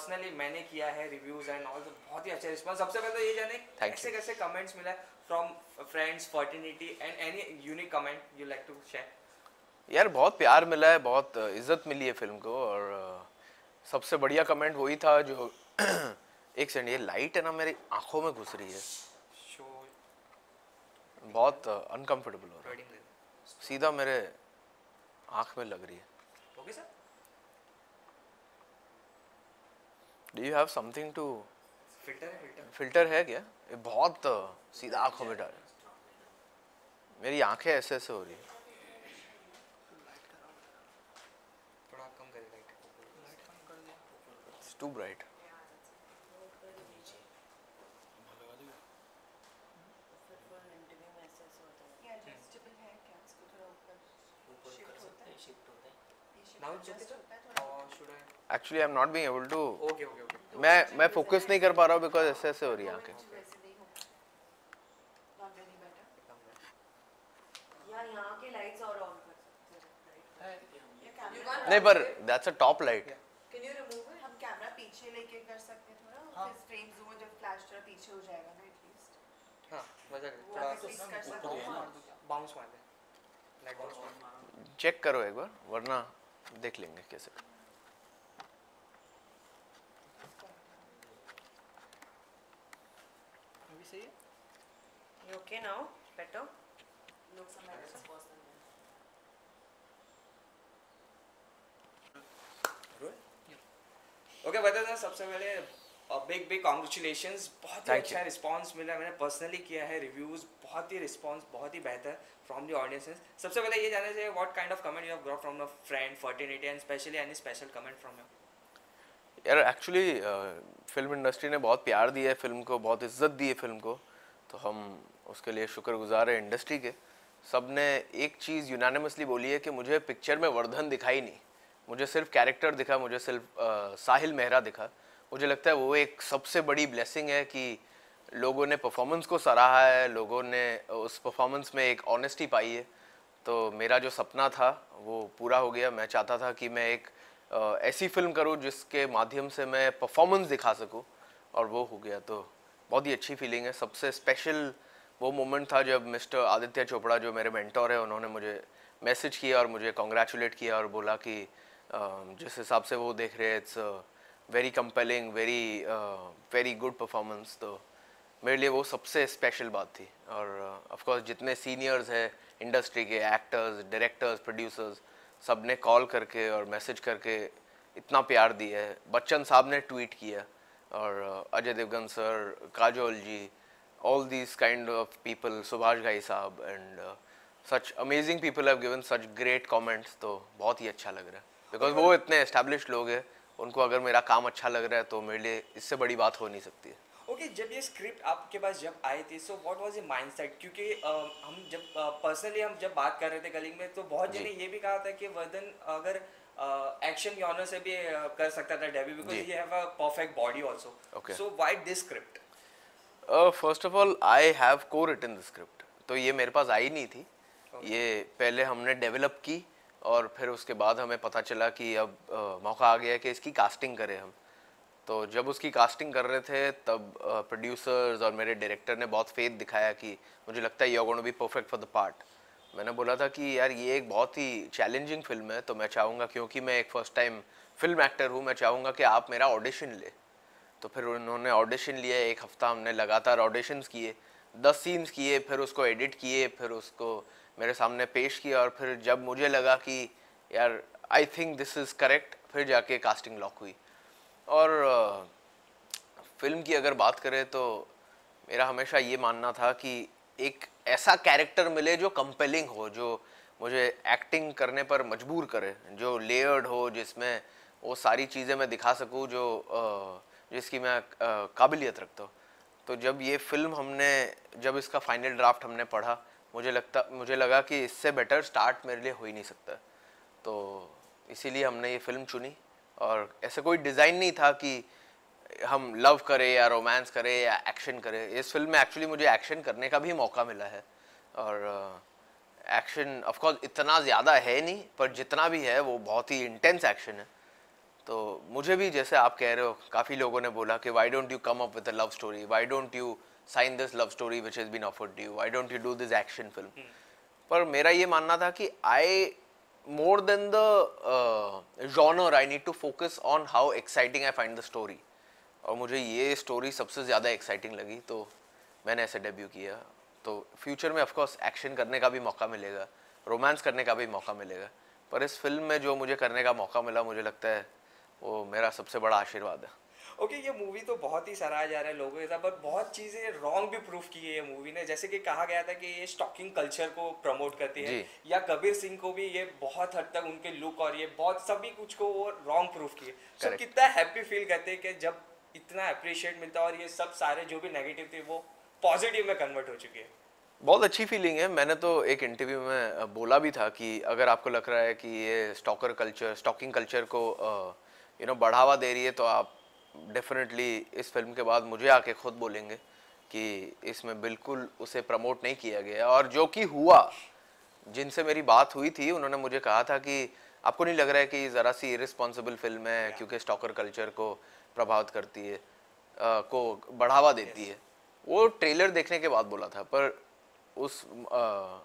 Personally मैंने किया है रिव्यूज़ एंड ऑल तो बहुत ही अच्छा रिस्पांस सबसे पहले तो ये जाने कैसे कैसे कमेंट्स मिला from friends fraternity and any unique comment you like to share यार बहुत प्यार मिला है बहुत इज़्ज़त मिली है फ़िल्म को और सबसे बढ़िया कमेंट वही था जो एक सेकंड ये लाइट है ना मेरी आँखों में घुस रही है। बहुत अनकंफर्टेबल हो रहा है। सीधा मेरे आँख में लग रही है। Okay sir do you have something to filter है फ़िल्टर फ़िल्टर है क्या? ये बहुत सीधा आँखों में डाल मेरी आँखें ऐसे ऐसे हो रही है। थोड़ा कम करें light it's too bright adjustable है। क्या इसको थोड़ा। ऊपर actually I am not being able to okay okay okay मैं मैं फोकस नहीं कर पा रहा हूँ बिकॉज़ ऐसे ऐसे हो रही है आँखें। नहीं होगा नॉट वेरी बेटर या यहाँ के लाइट्स और ऑन कर सकते नहीं पर that's a top light can you remove it हम कैमरा पीछे लेके कर सकते हैं थोड़ा। हाँ। फिर फ्रेम जूम जब फ्लैश थोड़ा पीछे हो जाएगा ना एटलीस्ट हाँ मज़ा थोड़ा बाउंस मार दे। लाइक बाउंस मार चेक करो एक बार वरना देख लेंगे कैसे अभी सही है You okay now? Better? Look some else. Okay बता दें सबसे पहले बिग बिग कॉन्ग्रेचुलेशंस बहुत ही अच्छा रिस्पांस मिला मैंने पर्सनली किया है रिव्यूज़ बहुत ही रिस्पांस बहुत ही बेहतर फ्रॉम द ऑडियंसेस सबसे पहले ये जानना चाहिए what kind of comment you have got from the friend fraternity and specially any special comment from you यार एक्चुअली फ़िल्म इंडस्ट्री ने बहुत प्यार दिया है फ़िल्म को बहुत इज़्ज़त दी है फ़िल्म को तो हम उसके लिए शुक्रगुजार हैं इंडस्ट्री के। सबने एक चीज़ यूनानिमसली बोली है कि मुझे पिक्चर में वर्धन दिखाई नहीं। मुझे सिर्फ़ कैरेक्टर दिखा मुझे सिर्फ़ अ, साहिल मेहरा दिखा। मुझे लगता है वो एक सबसे बड़ी ब्लेसिंग है कि लोगों ने परफॉर्मेंस को सराहा है लोगों ने उस परफॉर्मेंस में एक ऑनेस्टी पाई है। तो मेरा जो सपना था वो पूरा हो गया। मैं चाहता था कि मैं एक ऐसी फ़िल्म करूँ जिसके माध्यम से मैं परफॉर्मेंस दिखा सकूँ और वो हो गया। तो बहुत ही अच्छी फीलिंग है। सबसे स्पेशल वो मोमेंट था जब मिस्टर आदित्य चोपड़ा, जो मेरे मेंटोर है, उन्होंने मुझे मैसेज किया और मुझे कॉन्ग्रेचुलेट किया और बोला कि जिस हिसाब से वो देख रहे हैं it's very compelling very very good performance तो मेरे लिए वो सबसे स्पेशल बात थी। और ऑफ़ कोर्स जितने सीनियर्स हैं इंडस्ट्री के एक्टर्स डायरेक्टर्स प्रोड्यूसर्स सबने कॉल करके और मैसेज करके इतना प्यार दिया है। बच्चन साहब ने ट्वीट किया। और Ajay Devgan sir Kajol ji all these kind of people Subhash Ghai साहब and such amazing people have given such great comments तो बहुत ही अच्छा लग रहा है। बिकॉज़ वो इतने established लोग हैं उनको अगर मेरा काम अच्छा लग रहा है तो मेरे लिए इससे बड़ी बात हो नहीं सकती है। ओके okay, जब ये स्क्रिप्ट आपके पास जब आई थी so what was your mindset क्योंकि अ, हम जब पर्सनली हम जब बात कर रहे थे कलिंग में तो बहुत जी। जने ये भी कहा था कि वर्धन अगर एक्शन के ऑनर से भी कर सकता था debut because. He have a perfect body also. So why this script first of all I have cowritten the script तो ये मेरे पास आई नहीं थी। ये पहले हमने डेवलप की और फिर उसके बाद हमें पता चला कि अब अ, मौका आ गया कि इसकी कास्टिंग करें हम। तो जब उसकी कास्टिंग कर रहे थे तब प्रोड्यूसर्स और मेरे डायरेक्टर ने बहुत फेथ दिखाया कि मुझे लगता है you going be perfect for the part मैंने बोला था कि यार ये एक बहुत ही चैलेंजिंग फ़िल्म है तो मैं चाहूँगा क्योंकि मैं एक फ़र्स्ट टाइम फ़िल्म एक्टर हूँ, मैं चाहूँगा कि आप मेरा ऑडिशन ले। तो फिर उन्होंने ऑडिशन लिया, एक हफ़्ता हमने लगातार ऑडिशंस किए, दस सीन्स किए, फिर उसको एडिट किए, फिर उसको मेरे सामने पेश किया और फिर जब मुझे लगा कि यार I think this is correct फिर जाके कास्टिंग लॉक हुई। और फ़िल्म की अगर बात करें तो मेरा हमेशा ये मानना था कि एक ऐसा कैरेक्टर मिले जो कंपेलिंग हो, जो मुझे एक्टिंग करने पर मजबूर करे, जो लेयर्ड हो, जिसमें वो सारी चीज़ें मैं दिखा सकूँ, जो जिसकी मैं काबिलियत रखता हूँ। तो जब ये फ़िल्म हमने, जब इसका फाइनल ड्राफ्ट हमने पढ़ा, मुझे लगता, मुझे लगा कि इससे बेटर स्टार्ट मेरे लिए हो ही नहीं सकता। तो इसीलिए हमने ये फ़िल्म चुनी, और ऐसा कोई डिज़ाइन नहीं था कि हम लव करें या रोमांस करें या एक्शन करें इस फ़िल्म में एक्चुअली मुझे एक्शन करने का भी मौका मिला है। और एक्शन ऑफ़ कोर्स इतना ज़्यादा है नहीं पर जितना भी है वो बहुत ही इंटेंस एक्शन है। तो मुझे भी जैसे आप कह रहे हो काफ़ी लोगों ने बोला कि why don't you come up with a love story why don't you sign this love story which is been offered you why don't you do this action film पर मेरा ये मानना था कि I more than the genre I need to focus on how exciting I find the story और मुझे ये story सबसे ज़्यादा एक्साइटिंग लगी तो मैंने ऐसे डेब्यू किया। तो फ्यूचर में ऑफकोर्स एक्शन करने का भी मौका मिलेगा रोमांस करने का भी मौका मिलेगा पर इस फ़िल्म में जो मुझे करने का मौका मिला मुझे लगता है वो मेरा सबसे बड़ा आशीर्वाद है। ओके okay, ये मूवी तो बहुत ही सराहा जा रहा है लोगों के साथ बट बहुत चीज़ें रॉन्ग भी प्रूफ की है ये मूवी ने। जैसे कि कहा गया था कि ये स्टॉकिंग कल्चर को प्रमोट करती है या कबीर सिंह को भी ये बहुत हद तक उनके लुक और ये बहुत सभी कुछ को वो रॉन्ग प्रूफ किए so, कितना हैप्पी फील करते हैं कि जब इतना अप्रिशिएट मिलता है और ये सब सारे जो भी नेगेटिव थे वो पॉजिटिव में कन्वर्ट हो चुके हैं। बहुत अच्छी फीलिंग है। मैंने तो एक इंटरव्यू में बोला भी था कि अगर आपको लग रहा है कि ये स्टॉकर कल्चर स्टॉकिंग कल्चर को यू नो बढ़ावा दे रही है तो आप डेफिनेटली इस फ़िल्म के बाद मुझे आके खुद बोलेंगे कि इसमें बिल्कुल उसे प्रमोट नहीं किया गया। और जो कि हुआ जिनसे मेरी बात हुई थी उन्होंने मुझे कहा था कि आपको नहीं लग रहा है कि ज़रा सी इरिस्पॉन्सिबल फ़िल्म है क्योंकि स्टॉकर कल्चर को प्रभावित करती है आ, को बढ़ावा देती है। वो ट्रेलर देखने के बाद बोला था पर उस आ,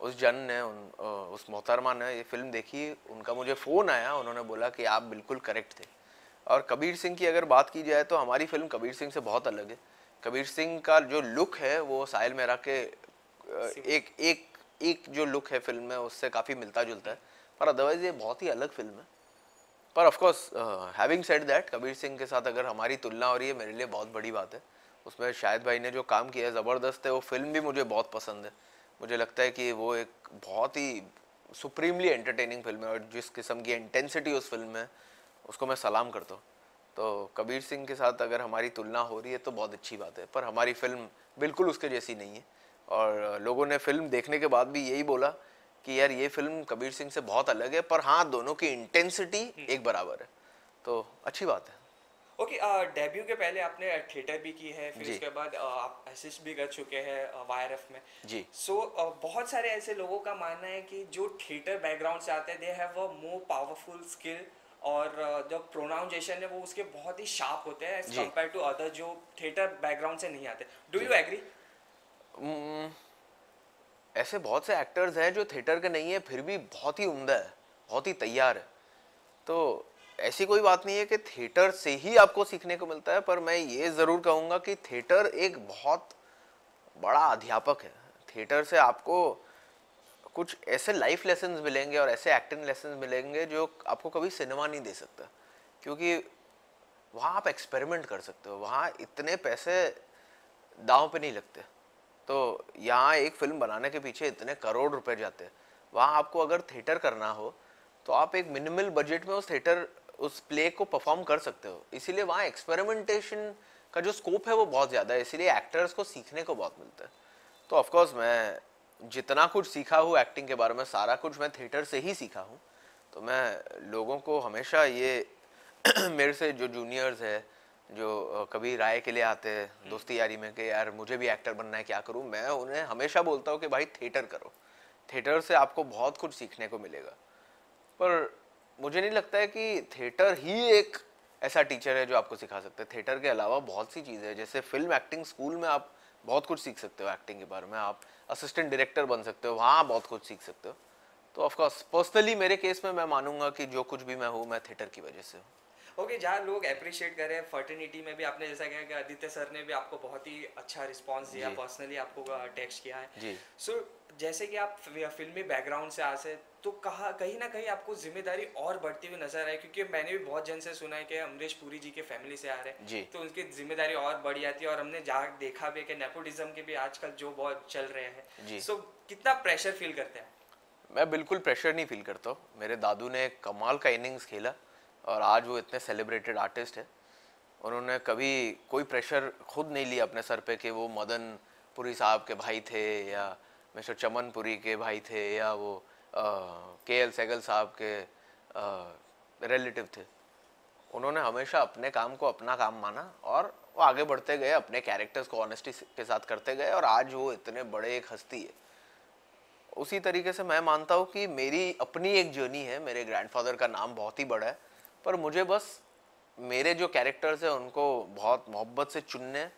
उस जन ने उन आ, उस मोहतरमा ने ये फ़िल्म देखी उनका मुझे फ़ोन आया उन्होंने बोला कि आप बिल्कुल करेक्ट थे। और कबीर सिंह की अगर बात की जाए तो हमारी फ़िल्म कबीर सिंह से बहुत अलग है। कबीर सिंह का जो लुक है वो साहिल मेहरा के एक एक एक जो लुक है फ़िल्म में उससे काफ़ी मिलता जुलता है। पर अदरवाइज़ ये बहुत ही अलग फ़िल्म है। पर of course having said that Kabir Singh के साथ अगर हमारी तुलना हो रही है, मेरे लिए बहुत बड़ी बात है। उसमें शायद भाई ने जो काम किया है, ज़बरदस्त है, वो फ़िल्म भी मुझे बहुत पसंद है। मुझे लगता है कि वो एक बहुत ही सुप्रीमली एंटरटेनिंग फ़िल्म है और जिस किस्म की इंटेंसिटी उस फ़िल्म में उसको मैं सलाम करता हूँ। तो कबीर सिंह के साथ अगर हमारी तुलना हो रही है तो बहुत अच्छी बात है। पर हमारी फ़िल्म बिल्कुल उसके जैसी नहीं है। और लोगों ने फ़िल्म देखने के बाद भी यही बोला कि यार ये फ़िल्म कबीर सिंह से बहुत अलग है पर हाँ दोनों की इंटेंसिटी हम्म। एक बराबर है। तो अच्छी बात है। ओके okay, डेब्यू के पहले आपने थिएटर भी की है फिर उसके बाद आप असिस्ट भी कर चुके हैं वायर एफ़ में। जी। सो so, बहुत सारे ऐसे लोगों का मानना है कि जो थिएटर बैकग्राउंड से आते हैं they have a more powerful skill और जो प्रोनाउंसिएशन है वो उसके बहुत ही शार्प होते हैं एज कंपेयर टू अदर जो थिएटर बैकग्राउंड से नहीं आते। डू यू एग्री ऐसे बहुत से एक्टर्स हैं जो थिएटर के नहीं है, फिर भी बहुत ही उम्दा है, बहुत ही तैयार है। तो ऐसी कोई बात नहीं है कि थिएटर से ही आपको सीखने को मिलता है, पर मैं ये ज़रूर कहूँगा कि थिएटर एक बहुत बड़ा अध्यापक है। थिएटर से आपको कुछ ऐसे लाइफ लेसन मिलेंगे और ऐसे एक्टिंग लेसन मिलेंगे जो आपको कभी सिनेमा नहीं दे सकता। क्योंकि वहाँ आप एक्सपेरिमेंट कर सकते हो, वहाँ इतने पैसे दाव पे नहीं लगते। तो यहाँ एक फ़िल्म बनाने के पीछे इतने करोड़ रुपए जाते हैं। वहाँ आपको अगर थिएटर करना हो तो आप एक मिनिमल बजट में उस थिएटर, उस प्ले को परफॉर्म कर सकते हो। इसीलिए वहाँ एक्सपेरिमेंटेशन का जो स्कोप है वो बहुत ज़्यादा है। इसीलिए एक्टर्स को सीखने को बहुत मिलता है। तो ऑफकोर्स मैं जितना कुछ सीखा हूँ एक्टिंग के बारे में, सारा कुछ मैं थिएटर से ही सीखा हूँ। तो मैं लोगों को हमेशा ये मेरे से जो जूनियर्स है जो कभी राय के लिए आते हैं दोस्ती यारी में कि यार मुझे भी एक्टर बनना है क्या करूँ? मैं उन्हें हमेशा बोलता हूँ कि भाई थिएटर करो। थिएटर से आपको बहुत कुछ सीखने को मिलेगा। पर मुझे नहीं लगता है कि थिएटर ही एक ऐसा टीचर है जो आपको सिखा सकते हैं। थिएटर के अलावा बहुत सी चीज़ें हैं जैसे फ़िल्म एक्टिंग स्कूल में आप बहुत कुछ सीख सकते हो एक्टिंग के बारे में। आप असिस्टेंट डायरेक्टर बन सकते हो वहाँ बहुत कुछ सीख सकते हो। तो ऑफकोर्स पर्सनली मेरे केस में मैं मानूँगा कि जो कुछ भी मैं हूँ मैं थिएटर की वजह से हूँ। ओके जहाँ लोग अप्रिशिएट करें फर्टिनिटी में भी आपने जैसा कहा कि आदित्य सर ने भी आपको बहुत ही अच्छा रिस्पांस दिया पर्सनली आपको टेक्स्ट किया है। सो so, जैसे कि आप फिल्मी बैकग्राउंड से आ से तो कहा कहीं ना कहीं आपको ज़िम्मेदारी और बढ़ती हुई नज़र आए क्योंकि मैंने भी बहुत जन से सुना है कि अमरीश पुरी जी के फैमिली से आ रहे हैं। तो उनकी ज़िम्मेदारी और बढ़ जाती है और हमने जहाँ देखा भी कि नेपोटिज्म के भी आजकल जो बहुत चल रहे हैं। सो कितना प्रेशर फील करते हैं? मैं बिल्कुल प्रेशर नहीं फील करता मेरे दादू ने कमाल का इनिंग्स खेला। और आज वो इतने सेलिब्रेटेड आर्टिस्ट है। उन्होंने कभी कोई प्रेशर खुद नहीं लिया अपने सर पे कि वो मदन पुरी साहब के भाई थे या मिस्टर चमनपुरी के भाई थे या वो के एल सैगल साहब के रिलेटिव थे। उन्होंने हमेशा अपने काम को अपना काम माना और वो आगे बढ़ते गए, अपने कैरेक्टर्स को ऑनेस्टी के साथ करते गए और आज वो इतने बड़े एक हस्ती है। उसी तरीके से मैं मानता हूँ कि मेरी अपनी एक जर्नी है, मेरे ग्रैंडफादर का नाम बहुत ही बड़ा है। पर मुझे बस मेरे जो कैरेक्टर्स हैं, उनको बहुत मोहब्बत से चुनने,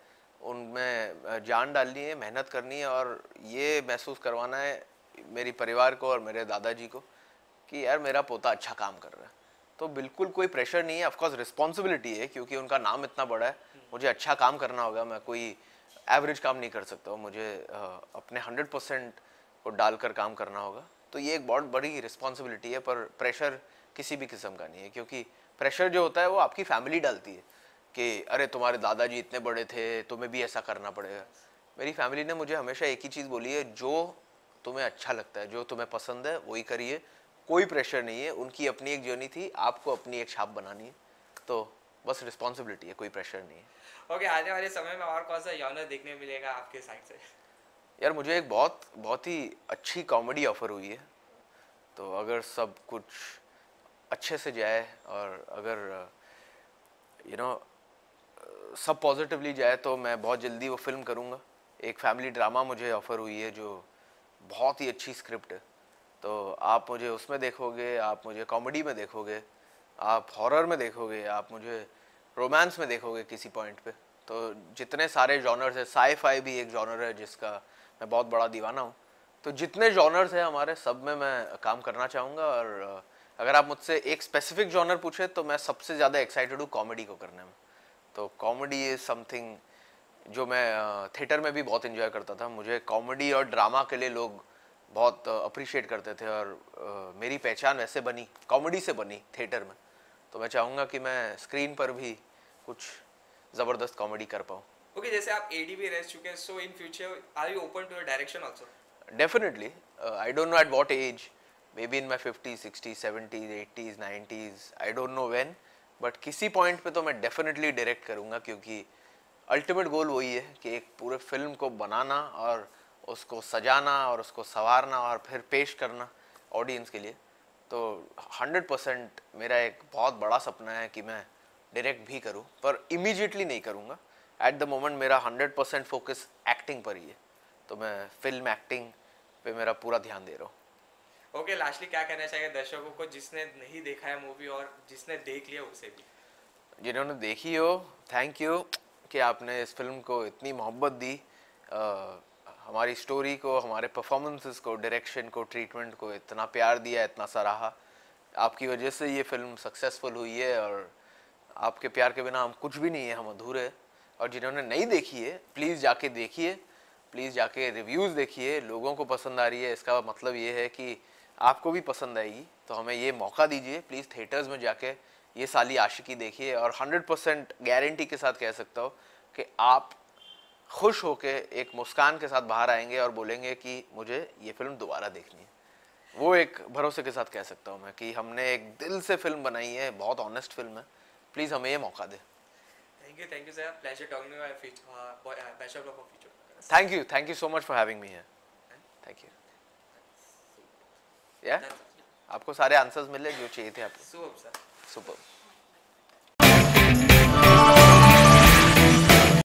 उनमें जान डालनी है, मेहनत करनी है और ये महसूस करवाना है मेरी परिवार को और मेरे दादाजी को कि यार मेरा पोता अच्छा काम कर रहा है। तो बिल्कुल कोई प्रेशर नहीं है। ऑफकोर्स रिस्पॉन्सिबिलिटी है क्योंकि उनका नाम इतना बड़ा है। मुझे अच्छा काम करना होगा, मैं कोई एवरेज काम नहीं कर सकता हूँ। मुझे अपने हंड्रेड परसेंट को डालकर काम करना होगा। तो ये एक बहुत बड़ी रिस्पॉन्सिबिलिटी है, पर प्रेशर किसी भी किस्म का नहीं है क्योंकि प्रेशर जो होता है वो आपकी फैमिली डालती है कि अरे तुम्हारे दादाजी इतने बड़े थे तुम्हें भी ऐसा करना पड़ेगा। मेरी फैमिली ने मुझे हमेशा एक ही चीज़ बोली है जो तुम्हें अच्छा लगता है जो तुम्हें पसंद है वही करिए। कोई प्रेशर नहीं है उनकी अपनी एक जर्नी थी आपको अपनी एक छाप बनानी है। तो बस रिस्पॉन्सिबिलिटी है कोई प्रेशर नहीं है। ओके okay, आने वाले समय में और कौन सा जॉनर देखने मिलेगा आपके साइड से? यार मुझे एक बहुत बहुत ही अच्छी कॉमेडी ऑफ़र हुई है। तो अगर सब कुछ अच्छे से जाए और अगर यू नो सब पॉजिटिवली जाए तो मैं बहुत जल्दी वो फ़िल्म करूँगा। एक फैमिली ड्रामा मुझे ऑफ़र हुई है जो बहुत ही अच्छी स्क्रिप्ट है। तो आप मुझे उसमें देखोगे, आप मुझे कॉमेडी में देखोगे, आप हॉरर में देखोगे, आप मुझे रोमांस में देखोगे किसी पॉइंट पे। तो जितने सारे जॉनर्स है साई फाई भी एक जॉनर है जिसका मैं बहुत बड़ा दीवाना हूँ। तो जितने जॉनर्स हैं हमारे, सब में मैं काम करना चाहूँगा और अगर आप मुझसे एक स्पेसिफिक जॉनर पूछे तो मैं सबसे ज़्यादा एक्साइटेड हूँ कॉमेडी को करने में। तो कॉमेडी इज़ समथिंग जो मैं थिएटर में भी बहुत इन्जॉय करता था। मुझे कॉमेडी और ड्रामा के लिए लोग बहुत अप्रिशिएट करते थे और मेरी पहचान वैसे बनी कॉमेडी से बनी थिएटर में। तो मैं चाहूँगा कि मैं स्क्रीन पर भी कुछ ज़बरदस्त कॉमेडी कर पाऊँ। ओके okay, जैसे आप एडी भी रह चुके हैं so in future are you open to direction also definitely I don't know at what age be in my fifty sixty seventies eighties nineties I don't know when but किसी point पे तो मैं definitely direct करूँगा क्योंकि ultimate goal वही है कि एक पूरे फ़िल्म को बनाना और उसको सजाना और उसको संवारना और फिर पेश करना ऑडियंस के लिए। तो 100 परसेंट मेरा एक बहुत बड़ा सपना है कि मैं डायरेक्ट भी करूँ, पर इमीजिएटली नहीं करूँगा। एट द मोमेंट मेरा 100 परसेंट फोकस एक्टिंग पर ही है। तो मैं फ़िल्म एक्टिंग पे मेरा पूरा ध्यान दे रहा हूँ। ओके लास्टली क्या कहना चाहिए दर्शकों को जिसने नहीं देखा है मूवी और जिसने देख लिया उसे भी? जिन्होंने देखी हो थैंक यू कि आपने इस फ़िल्म को इतनी मोहब्बत दी आ, हमारी स्टोरी को हमारे परफॉर्मेंसेस को डायरेक्शन को ट्रीटमेंट को इतना प्यार दिया इतना सराहा। आपकी वजह से ये फ़िल्म सक्सेसफुल हुई है और आपके प्यार के बिना हम कुछ भी नहीं है हम अधूरे और जिन्होंने नहीं देखी है प्लीज़ जाके देखिए प्लीज़ जाके रिव्यूज़ देखिए लोगों को पसंद आ रही है। इसका मतलब ये है कि आपको भी पसंद आएगी तो हमें ये मौका दीजिए। प्लीज़ थिएटर्स में जाके ये साली आशिकी देखिए और 100 परसेंट गारंटी के साथ कह सकता हूँ कि आप खुश होके एक मुस्कान के साथ बाहर आएँगे और बोलेंगे कि मुझे ये फ़िल्म दोबारा देखनी है। वो एक भरोसे के साथ कह सकता हूँ मैं कि हमने एक दिल से फ़िल्म बनाई है बहुत ऑनेस्ट फ़िल्म है। प्लीज़ हमें ये मौका दे। Thank you thank you sir pleasure talking to future thank you thank you so much for having me here thank you या आपको सारे आंसर्स मिले जो चाहिए थे आपको। Super sir super